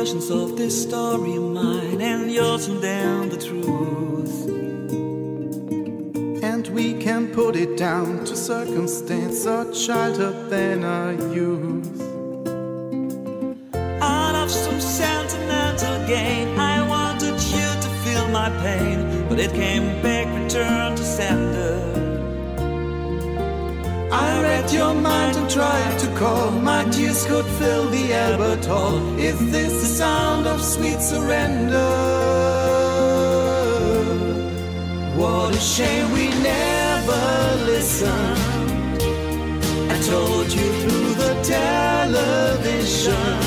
versions of this story of mine, and yours and then the truth. And we can put it down to circumstance or childhood than our youth. My pain, but it came back, returned to sender. I read your mind and tried to call. My tears could fill the Albert Hall. Is this the sound of sweet surrender? What a shame we never listened. I told you through the television.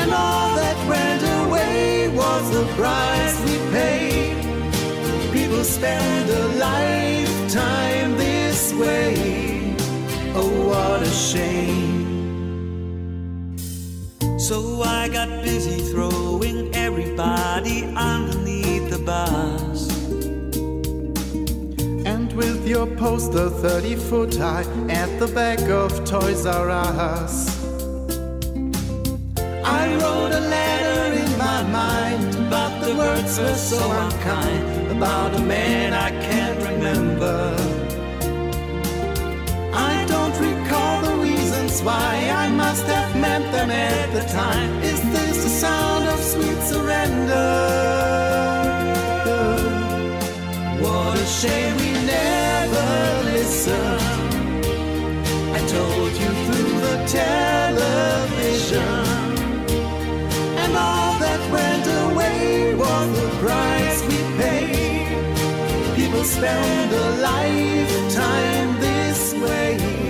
And all that went away was the price What a shame. So I got busy throwing everybody underneath the bus. And with your poster 30 foot high at the back of Toys R Us. I wrote a letter in my mind, but the words were so unkind about a man why I must have meant them at the time. Is this the sound of sweet surrender? What a shame we never listened. I told you through the television. And all that went away was the price we paid. People spend a lifetime this way.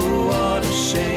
What a shame.